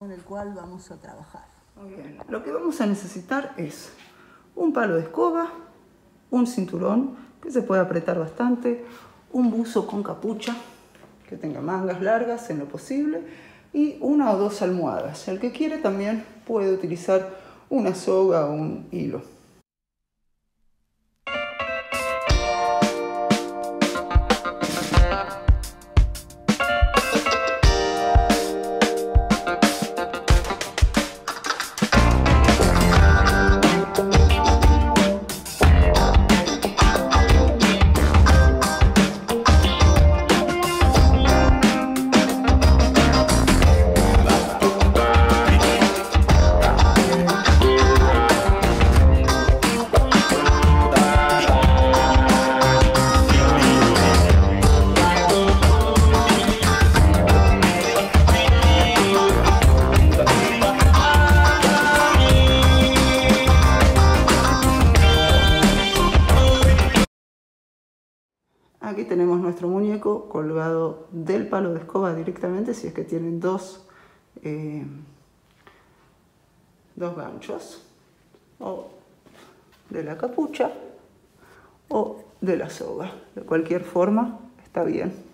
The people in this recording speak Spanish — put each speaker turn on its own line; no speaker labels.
con el cual vamos a trabajar.
Muy bien. Lo que vamos a necesitar es un palo de escoba, un cinturón que se puede apretar bastante, un buzo con capucha que tenga mangas largas en lo posible y una o dos almohadas. El que quiere también puede utilizar una soga o un hilo. Aquí tenemos nuestro muñeco colgado del palo de escoba directamente, si es que tienen dos, eh, dos ganchos, o de la capucha o de la soga. De cualquier forma está bien.